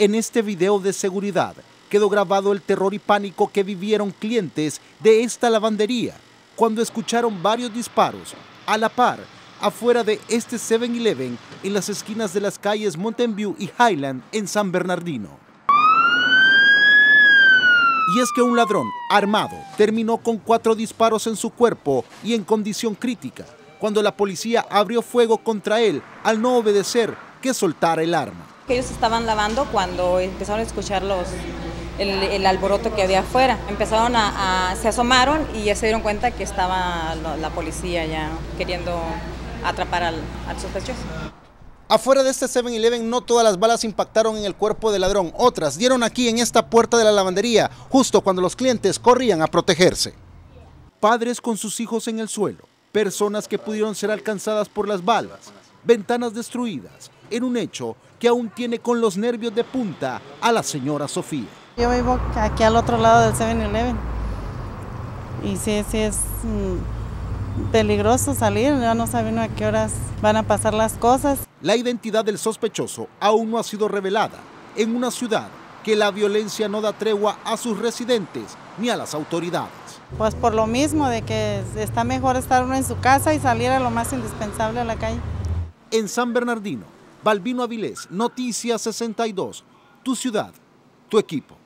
En este video de seguridad quedó grabado el terror y pánico que vivieron clientes de esta lavandería cuando escucharon varios disparos a la par afuera de este 7-Eleven en las esquinas de las calles Mountain View y Highland en San Bernardino. Y es que un ladrón armado terminó con cuatro disparos en su cuerpo y en condición crítica, cuando la policía abrió fuego contra él al no obedecer que soltara el arma. Ellos estaban lavando cuando empezaron a escuchar los, el, alboroto que había afuera. Empezaron a, se asomaron y ya se dieron cuenta que estaba la, policía ya queriendo atrapar al, al sospechoso. Afuera de este 7-Eleven no todas las balas impactaron en el cuerpo del ladrón, otras dieron aquí en esta puerta de la lavandería, justo cuando los clientes corrían a protegerse. Padres con sus hijos en el suelo, personas que pudieron ser alcanzadas por las balas, ventanas destruidas, en un hecho que aún tiene con los nervios de punta a la señora Sofía. Yo vivo aquí al otro lado del 7-Eleven y sí, sí es mm, peligroso salir, ya no saben a qué horas van a pasar las cosas. La identidad del sospechoso aún no ha sido revelada en una ciudad que la violencia no da tregua a sus residentes ni a las autoridades. Pues por lo mismo de que está mejor estar uno en su casa y salir a lo más indispensable a la calle. En San Bernardino, Balbino Avilés, Noticias 62, tu ciudad, tu equipo.